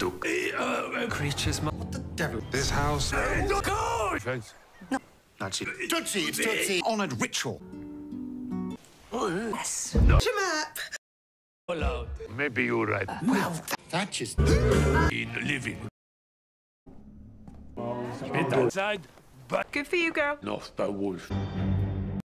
duck. Uh, uh, creatures, ma- What the devil? This house. Uh, no. No. That's it. Tootsie, it's Tootsie. Honoured ritual. Yes. Your map. Hello. Maybe you're right. Well, that just... In living. Bit outside, but Good for you, girl. Not the wolf.